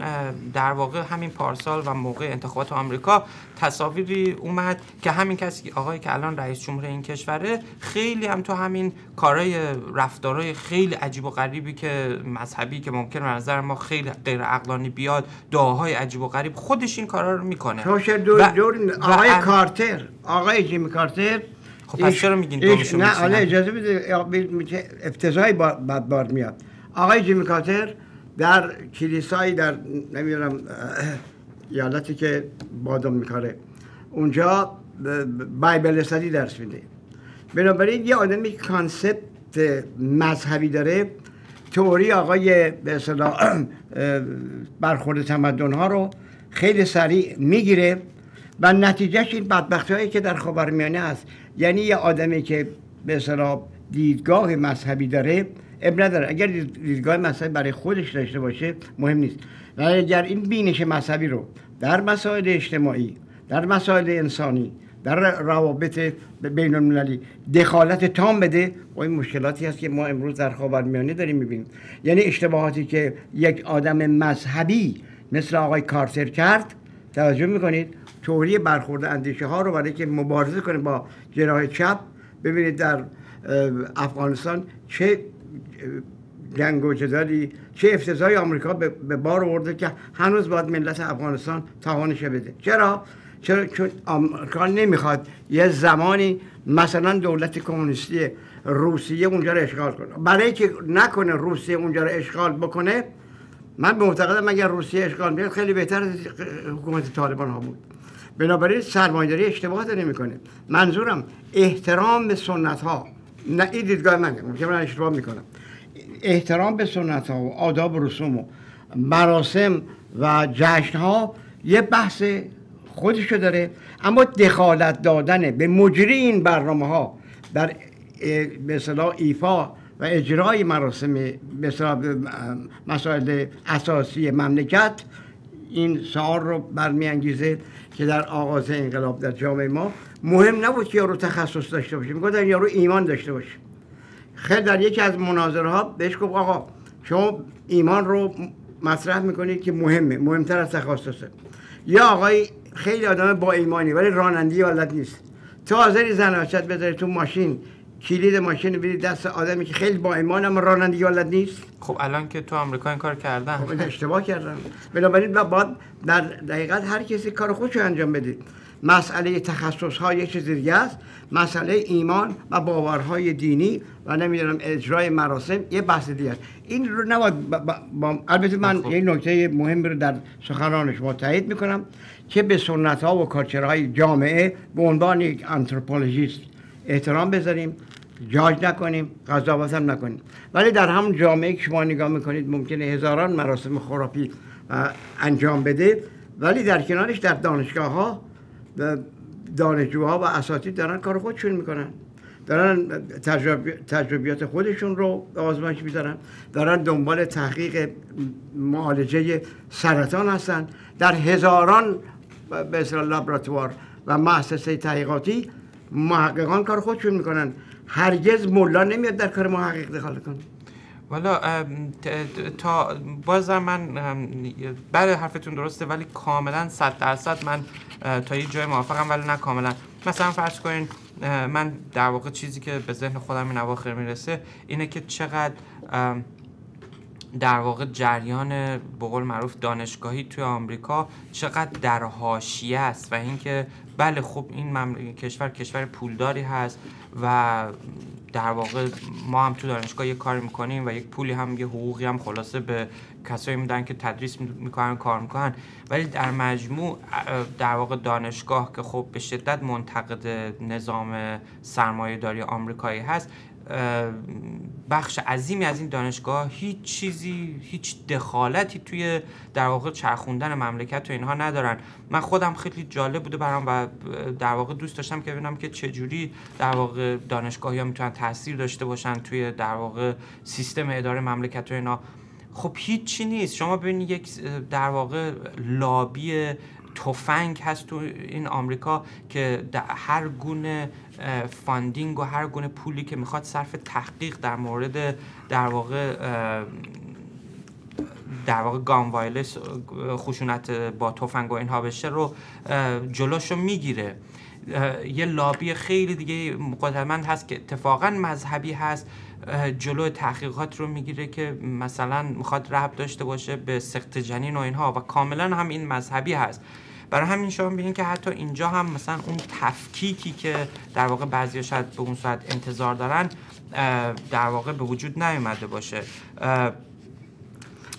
در واقع همین پارسال و موقع انتخابات آمریکا تصاویری اومد که همین کسی آقایی که الان رئیس جمهور این کشوره خیلی هم تو همین کارهای رفتارهای خیلی عجیب و غریبی که مذهبی که ممکن به نظر ما خیلی غیر عقلانی بیاد دعاهای عجیب و غریب خودش این کارا رو می‌کنه. دور دور آقای کارتر آقای جیمی کارتر خب پس چرا میگین نه حالا اجازه بده افتضاحی بعد بار میاد آقای جیمی کارتر در کلیسایی در نمی‌دونم ایالتی که بادم میکاره اونجا بایبل استادی درس میده بنابراین یه آدمی کانسپت مذهبی داره تئوری آقای به اصطلاح برخورد تمدن ها رو خیلی سریع می‌گیره و نتیجهش این بدبختی هایی که در خاورمیانه هست یعنی یه آدمی که به اصطلاح دیدگاه مذهبی داره اب نداره. اگر دیدگاه مذهبی برای خودش داشته باشه مهم نیست. و اگر این بینش مذهبی رو در مسائل اجتماعی در مسائل انسانی در روابط بین المللی دخالت تام بده و این مشکلاتی هست که ما امروز در خاورمیانه داریم می‌بینیم. یعنی اشتباهاتی که یک آدم مذهبی مثل آقای کارتر کرد توجه می‌کنید؟ توری برخورد اندیشه ها رو برای که مبارزه کنه با جناح چپ ببینید در افغانستان چه جنگ و جدالی چه افتضاحی آمریکا به بار آورده که هنوز باید ملت افغانستان تاوانش بده. چرا؟ چرا؟ چون آمریکا نمی‌خواد یه زمانی مثلا دولت کمونیستی روسیه اونجا رو اشغال کنه. برای که نکنه روسیه اونجا رو اشغال بکنه من معتقدم اگر روسیه اشغال بیاد خیلی بهتر از حکومت طالبان ها بود. بنابراین سرمایه‌داری اشتباه داره می‌کنه. منظورم احترام به سنت ها نه این دیدگاه منه. من اشتباه می‌کنم. احترام به سنت ها و آداب و رسوم و مراسم و جشن ها یه بحث خودشو داره. اما دخالت دادن به مجری این برنامه ها در مثلا ایفا و اجرای مراسم مثلا مسائل اساسی مملکت این سوال رو برمیانگیزه که در آغاز انقلاب در جامعه ما مهم نبود که یارو تخصص داشته باشه می‌گفتن یارو ایمان داشته باشه خیلی در یکی از مناظره ها بهش گفت آقا شما ایمان رو مطرح می‌کنید که مهمه مهمتر از تخصصه. یا آقای خیلی آدم با ایمانی ولی رانندگی بلد نیست. تو حاضری زناشت بذاری تو ماشین کلید ماشین بدید دست آدمی که خیلی با ایمان اما رانندگی بلد نیست. خب الان که تو آمریکا این کار کردن. خب اشتباه کردن. بنابراین باید در دقیقت هر کسی کار خودشو انجام بده. مسئله تخصص ها یه چیز دیگه است. مسئله ایمان و باورهای دینی و نمی‌دونم اجرای مراسم یه بحث دیگه است. این رو نباید با, البته من خب. یه نکته مهم رو در سخنان شما تایید می‌کنم که به سنت ها و کارچرهای جامعه به عنوان یک انتروپولوژیست احترام بذاریم جاج نکنیم قضاوت هم نکنیم. ولی در هم جامعه که شما نگاه می‌کنید ممکنه هزاران مراسم خرافی انجام بده. ولی در کنارش در دانشگاه ها دانشجوها و اساتید دارن کار خودشون می‌کنن. دارن تجربیات خودشون رو آزمایش می‌ذارن. دارن دنبال تحقیق معالجه سرطان هستن. در هزاران به لابراتوار و مؤسسه تحقیقاتی محققان کار خودشون می‌کنن. هرگز ملا نمیاد در کار محقق دخالت کنه. والا تا بازم من بعد حرفتون درسته ولی کاملا صد درصد من تا یه جای موافقم ولی نه کاملا. مثلا فرض کنین من در واقع چیزی که به ذهن خودم این اواخر می‌رسه اینه که چقدر در واقع جریان به قول معروف دانشگاهی توی آمریکا چقدر در حاشیه است و اینکه بله خب این کشور کشور پولداری هست و در واقع ما هم تو دانشگاه یه کار می‌کنیم و یک پولی هم یه حقوقی هم خلاصه به کسایی میدن که تدریس می‌کنن کار می‌کنن. ولی در مجموع در واقع دانشگاه که خب به شدت منتقد نظام سرمایه داری آمریکایی هست بخش عظیمی از این دانشگاه هیچ چیزی هیچ دخالتی توی در واقع چرخوندن مملکت و اینها ندارن. من خودم خیلی جالب بوده برام و در واقع دوست داشتم که ببینم که چجوری در واقع دانشگاهی ها می‌تونن تاثیر داشته باشن توی در واقع سیستم اداره مملکت و اینا. خب هیچی نیست. شما ببینید یک در واقع لابی تفنگ هست تو این آمریکا که هر گونه funding و هر گونه پولی که می‌خواد صرف تحقیق در مورد در واقع در واقع gun violence خشونت با تفنگ و اینها بشه رو جلوشو می‌گیره. یه لابی خیلی دیگه قدرتمند هست که اتفاقا مذهبی هست. جلو تحقیقات رو می‌گیره که مثلا می‌خواد ربط داشته باشه به سقط جنین و اینها و کاملا هم این مذهبی هست. برای همین شما ببینید که حتی اینجا هم مثلا اون تفکیکی که در واقع بعضی شاید به اون ساعت انتظار دارن در واقع به وجود نیومده باشه.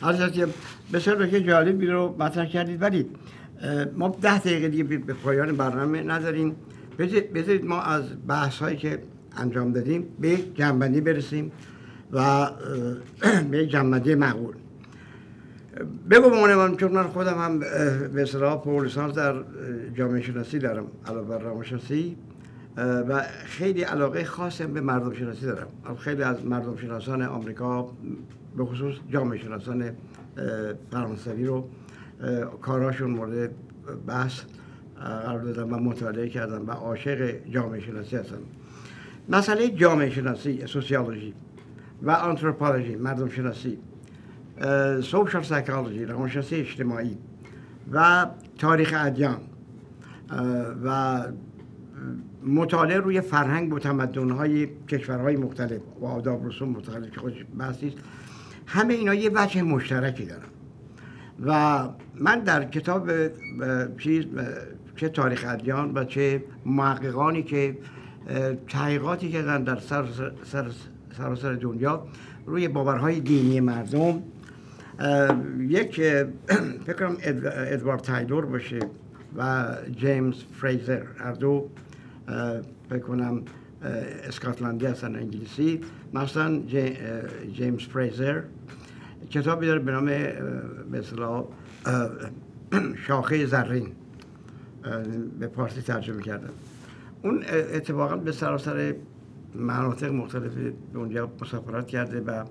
حضرت بسیار که جالبی رو مطرح کردید. ولی ما ده دقیقه دیگه به پایان برنامه نداریم بذارید ما از بحث هایی که انجام دادیم به جنبندی برسیم و به یک جنبندی معقول بگو به چون من خودم هم به اصطلاح پولیسانس در جامعه شناسی دارم علاوه بر روانشناسی و خیلی علاقه خاصم به مردم شناسی دارم. خیلی از مردم شناسان آمریکا به خصوص جامعه شناسان فرانسوی رو کاراشون مورد بحث قرار دادم و مطالعه کردم و عاشق جامعه شناسی هستم مسئله جامعه شناسی سوسیولوژی و آنتروپولوژی مردم شناسی. سوشال سایکولوژی روانشناسی اجتماعی و تاریخ ادیان و مطالعه روی فرهنگ و تمدن‌های کشورهای مختلف و آداب رسوم مختلف که خودش بحثی همه اینا یه وجه مشترکی دارن و من در کتاب چیز چه تاریخ ادیان و چه محققانی که تحقیقاتی کردن در سراسر سر سر دنیا روی باورهای دینی مردم یک <clears throat> فکرم ادوارد تایلور باشه و جیمز فریزر. هر دو فکر کنم اسکاتلندی هستن انگلیسی. مثلا جیمز فریزر. کتابی داره به نام مثلا <clears throat> شاخه زرین. به پارسی ترجمه کردن. اون اتفاقا به سراسر مناطق مختلف دنیا مسافرت کرده و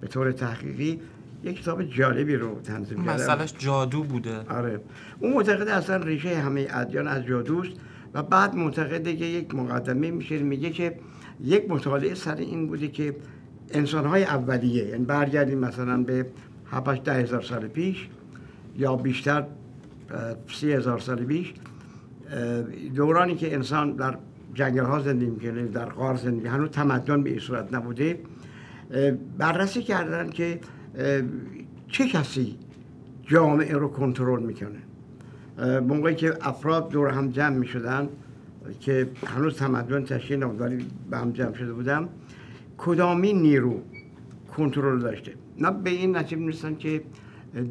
به طور تحقیقی یک کتاب جالبی رو تنظیم کرده مسئلهش جادو بوده. آره. اون معتقد اصلا ریشه همه ادیان از جادوست و بعد معتقده که یک مقدمه میشه میگه که یک مطالعه سر این بوده که انسان های اولیه یعنی برگردیم مثلا به 7 ده هزار سال پیش یا بیشتر سی هزار سال پیش دورانی که انسان در جنگل ها زندگی می‌کنه در غار زندگی هنوز تمدن به این صورت نبوده بررسی کردن که چه کسی جامعه رو کنترل می‌کنه؟ موقعی که افراد دور هم جمع می‌شدن که هنوز تمدن تشکیل نبود به هم جمع شده بودم کدامی نیرو کنترل داشته؟ نه به این نتیجه می‌رسن که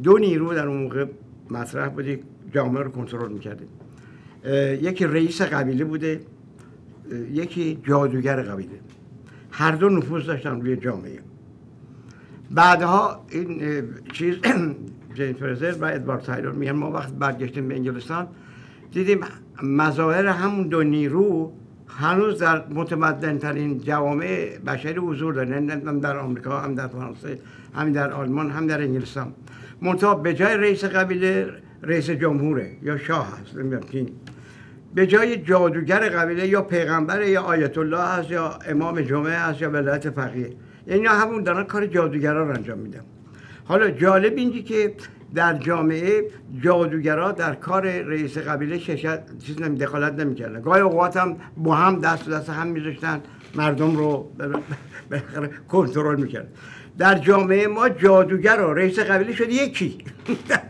دو نیرو در اون موقع مطرح بوده جامعه رو کنترل می‌کرده. یکی رئیس قبیله بوده یکی جادوگر قبیله. هر دو نفوذ داشتن روی جامعه. بعدها این چیز <clears throat> جین فرزر و ادوارد تایلور میگن ما وقت برگشتیم به انگلستان. دیدیم مظاهر همون دو نیرو هنوز در متمدن ترین جوامع بشری حضور داره هم در آمریکا هم در فرانسه هم در آلمان هم در انگلستان. منتها به جای رئیس قبیله رئیس جمهوره یا شاه هست به جای جادوگر قبیله یا پیغمبر یا آیت الله هست یا امام جمعه هست یا ولایت فقیه. یعنی همون دارن کار جادوگرا رو انجام میدن. حالا جالب اینجی که در جامعه جادوگرا در کار رئیس قبیله ششت چیز نمی دخالت نمی‌کردن. گاهی اوقات هم با هم دست دست هم میذاشتن. مردم رو کنترل می‌کرد در جامعه ما جادوگر و رئیس قبیله شد یکی.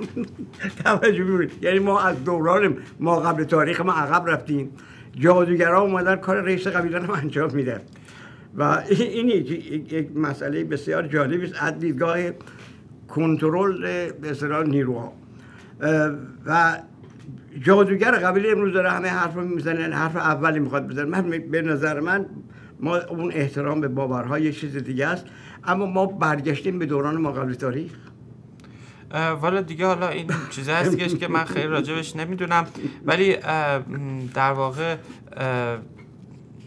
<laughs> توجه یعنی ما از دوران ما قبل تاریخ ما عقب رفتیم. جادوگرا اومدن کار رئیس قبیله رو انجام میدن. و <laughs> این یک مسئله بسیار جالبی است. از دیدگاه کنترل به اصطلاح نیروها. و جادوگر قبیله امروز داره همه حرف می‌زنه حرف اولی می‌خواد بزنه. من به نظر من ما اون احترام به باورها یه چیز دیگه است. اما ما برگشتیم به دوران ما قبل تاریخ. والا دیگه حالا این چیزی هست که من خیلی راجبش نمی‌دونم. ولی در واقع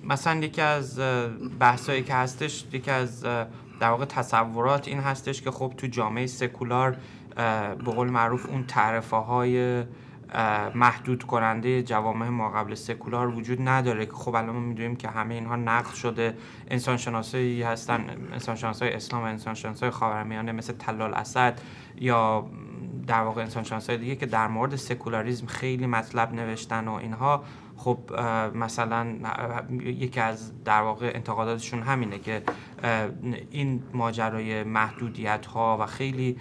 مثلا یکی از بحثایی که هستش یکی از در واقع تصورات این هستش که خب تو جامعه سکولار به قول معروف اون تعرفه های محدود کننده جوامع ما قبل سکولار وجود نداره که خب الان ما می‌دونیم که همه اینها نقد شده. انسان هستن انسان شناسای اسلام و انسان شناسای خاورمیانه مثل تلال اسد یا در واقع انسان شناسای دیگه که در مورد سکولاریزم خیلی مطلب نوشتن و اینها خب مثلا یکی از در واقع انتقاداتشون همینه که این ماجرای محدودیت ها و خیلی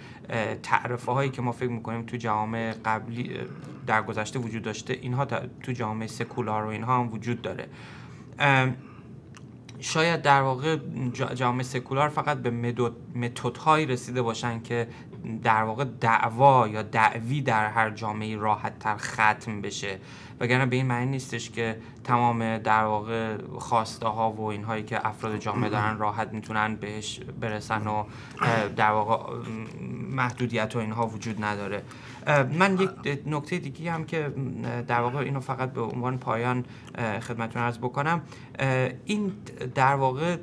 تعرفه هایی که ما فکر می‌کنیم تو جامعه قبلی در گذشته وجود داشته اینها تو جامعه سکولار و اینها هم وجود داره. شاید در واقع جامعه سکولار فقط به متدهایی رسیده باشن که در واقع دعوا یا دعوی در هر جامعه راحت تر ختم بشه. وگرنه به این معنی نیستش که تمام در واقع خواسته ها و اینهایی که افراد جامعه دارن راحت می‌تونن بهش برسن و در واقع محدودیت و اینها وجود نداره. من یک نکته دیگه هم که در واقع اینو فقط به عنوان پایان خدمتتون عرض بکنم. این در واقع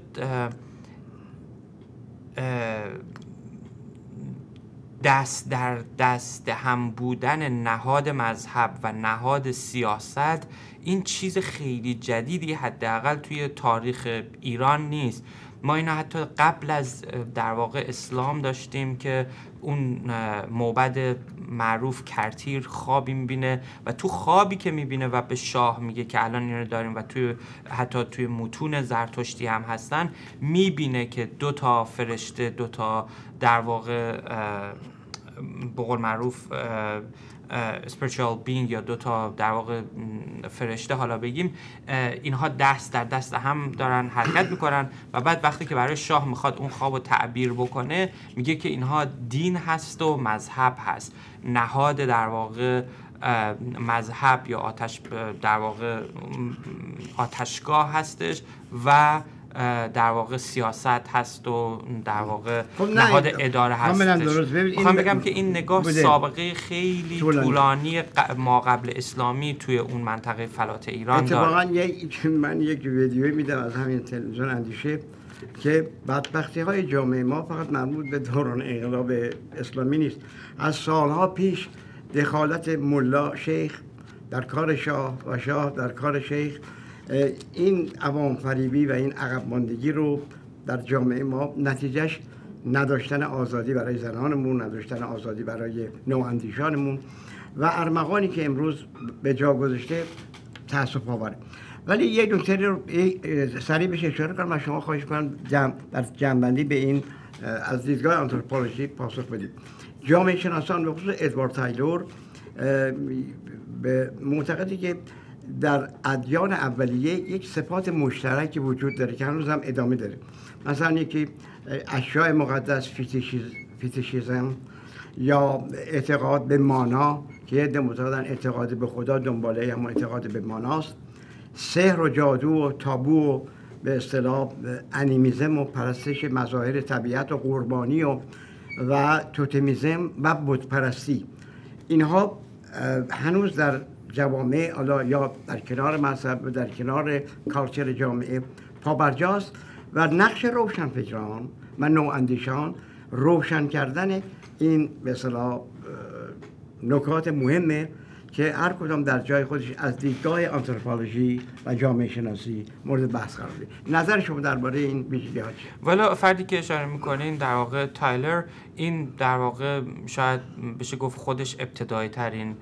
دست در دست هم بودن نهاد مذهب و نهاد سیاست این چیز خیلی جدیدی حداقل توی تاریخ ایران نیست. ما اینا حتی قبل از در واقع اسلام داشتیم که اون موبد معروف کرتیر خوابی می‌بینه و تو خوابی که می‌بینه و به شاه میگه که الان اینو داریم و توی حتی توی متون زرتشتی هم هستن می‌بینه که دو تا فرشته دو تا در واقع بقول معروف spiritual being یا دو تا در واقع فرشته حالا بگیم اینها دست در دست هم دارن حرکت می‌کنن و بعد وقتی که برای شاه می‌خواد اون خواب رو تعبیر بکنه میگه که اینها دین هست و مذهب هست. نهاد در واقع مذهب یا آتش در واقع آتشگاه هستش و در واقع سیاست هست و در واقع خب نهاد اداره هست می‌خوام بگم که این نگاه سابقه خیلی طولانی. ما قبل اسلامی توی اون منطقه فلات ایران اتفاقا یک من یک ویدیوی میدم از همین تلویزیون اندیشه که بدبختی های جامعه ما فقط مربوط به دوران انقلاب اسلامی نیست. از سالها پیش دخالت ملا شیخ در کار شاه و شاه در کار شیخ این عوام فریبی و این عقب ماندگی رو در جامعه ما نتیجهش نداشتن آزادی برای زنانمون نداشتن آزادی برای نواندیشانمون و ارمغانی که امروز به جا گذاشته تاسف آوره. ولی یه نکته رو سریع بهش اشاره کنم شما خواهش کنم جمع در جمعبندی به این از دیدگاه آنتروپولوژی پاسخ بدید. جامعه شناسان به خصوص ادوارد تایلور به معتقدی که در ادیان اولیه یک صفات مشترکی وجود داره که هنوز هم ادامه داره. مثلا یکی اشیاء مقدس فتیشیزم یا اعتقاد به مانا که یه معتقدن اعتقاد به خدا دنباله هم اعتقاد به ماناست. سحر و جادو و تابو و به اصطلاح انیمیزم و پرستش مظاهر طبیعت و قربانی و و توتمیزم و بودپرستی اینها هنوز در جوامع یا در کنار مذهب و در کنار کارچر جامعه پابرجاست و نقش روشنفکران و نواندیشان روشن کردن این مثلا نکات مهمه که هر کدام در جای خودش از دیدگاه آنتروپولوژی و جامعه شناسی مورد بحث قرار ده نظر شما درباره این ویژگی ها چیه؟ والا فردی که اشاره می‌کنین در واقع تایلر این در واقع شاید بشه گفت خودش ابتدایی ترین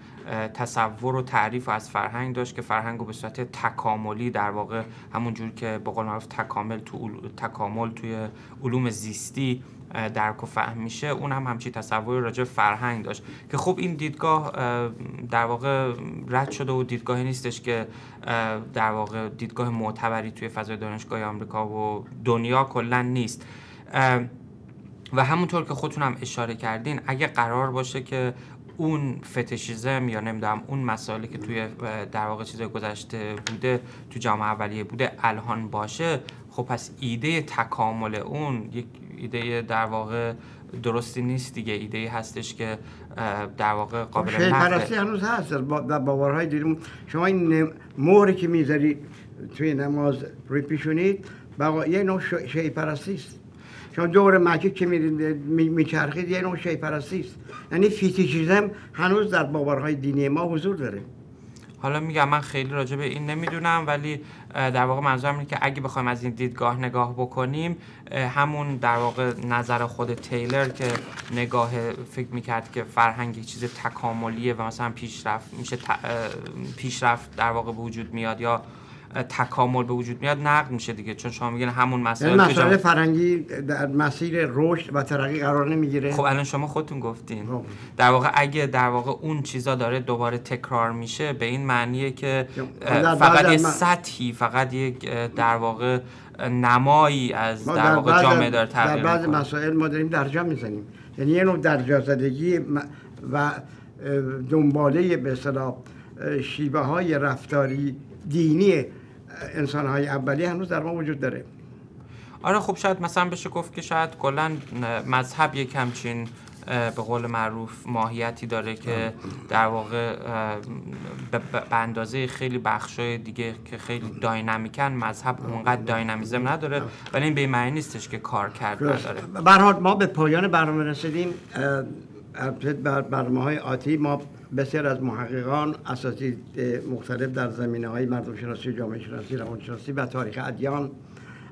تصور و تعریف از فرهنگ داشت که فرهنگ رو به صورت تکاملی در واقع همون جور که به قول تکامل تو تکامل توی علوم زیستی درک و فهم میشه. اون هم همچی تصوری راجع فرهنگ داشت که خب این دیدگاه در واقع رد شده و دیدگاهی نیستش که در واقع دیدگاه معتبری توی فضای دانشگاه آمریکا و دنیا کلا نیست. و همونطور که خودتون هم اشاره کردین اگه قرار باشه که اون فتشیزم یا نمی‌دونم اون مسائلی که توی در واقع چیز گذشته بوده تو جامعه اولیه بوده الان باشه خب پس ایده تکامل اون یک ایده در واقع درستی نیست دیگه. ایده هستش که در واقع قابل خب پرستی هنوز هست. در باورهای دیرمون. شما این موری که می‌ذاری توی نماز روی پیشونید یه نوع شیع پرستی است. شما دور مکه که میچرخید یه نوع شی پرستی است. یعنی فیتیشیزم هنوز در باورهای دینی ما حضور داره. حالا میگم من خیلی راجع به این نمی‌دونم ولی در واقع منظورم اینه که اگه بخوایم از این دیدگاه نگاه بکنیم همون در واقع نظر خود تیلر که نگاه فکر می‌کرد که فرهنگ چیز تکاملیه و مثلا پیشرفت میشه پیشرفت در واقع وجود میاد یا تکامل به وجود میاد نقد میشه دیگه. چون شما میگین همون مسائل یعنی مسائل فرنگی در مسیر رشد و ترقی قرار نمی‌گیره. خب الان شما خودتون گفتین. خب. در واقع اگه در واقع اون چیزا داره دوباره تکرار میشه به این معنیه که فقط یه سطحی فقط یک در واقع نمایی از در واقع جامعه داره تغییر در بعض مسائل ما داریم درجا می‌زنیم. یعنی یه نوع درجا زدگی و دنباله به اصطلاح شیبه های رفتاری دینی انسان های اولیه هنوز در ما وجود داره. آره خب شاید مثلا بشه گفت که شاید کلا مذهب یک همچین به قول معروف ماهیتی داره که در واقع به اندازه خیلی بخشای دیگه که خیلی داینامیکن مذهب اونقدر داینامیزم نداره ولی این به معنی نیستش که کار کرد نداره. برحال ما به پایان برنامه رسیدیم. برنامه های آتی ما بسیار از محققان اساتید مختلف در زمینه های مردم شناسی جامعه شناسی روان شناسی و تاریخ ادیان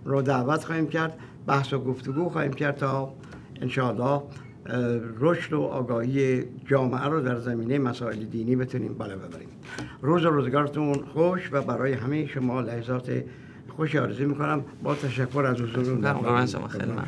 رو دعوت خواهیم کرد. بحث و گفتگو خواهیم کرد تا انشاءالله رشد و آگاهی جامعه رو در زمینه مسائل دینی بتونیم بالا ببریم. روز و روزگارتون خوش و برای همه شما لحظات خوش آرزو می‌کنم. با تشکر از حضورتون در شما خیلی ممنون.